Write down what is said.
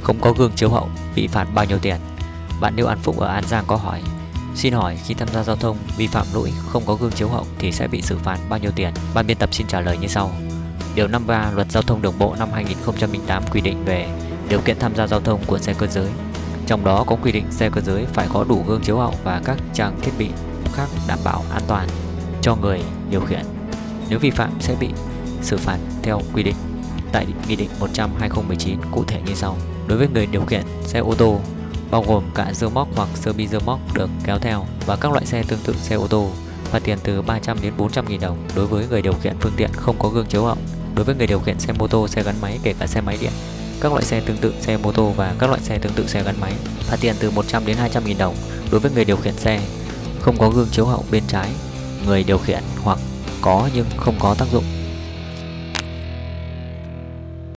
không có gương chiếu hậu, bị phạt bao nhiêu tiền? Bạn Điêu An Phúc ở An Giang có hỏi Xin hỏi, khi tham gia giao thông, vi phạm lỗi không có gương chiếu hậu thì sẽ bị xử phạt bao nhiêu tiền? Ban biên tập xin trả lời như sau. Điều 53 Luật Giao thông Đường bộ năm 2008 quy định về điều kiện tham gia giao thông của xe cơ giới. Trong đó có quy định xe cơ giới phải có đủ gương chiếu hậu và các trang thiết bị khác đảm bảo an toàn cho người điều khiển. Nếu vi phạm sẽ bị xử phạt theo quy định tại Nghị định 100 2019 cụ thể như sau. Đối với người điều khiển xe ô tô bao gồm cả dơ móc hoặc sơ bi dơ móc được kéo theo và các loại xe tương tự xe ô tô phạt tiền từ 300 đến 400 nghìn đồng đối với người điều khiển phương tiện không có gương chiếu hậu. Đối với người điều khiển xe mô tô, xe gắn máy kể cả xe máy điện, các loại xe tương tự xe mô tô và các loại xe tương tự xe gắn máy phạt tiền từ 100 đến 200 nghìn đồng đối với người điều khiển xe không có gương chiếu hậu bên trái người điều khiển hoặc có nhưng không có tác dụng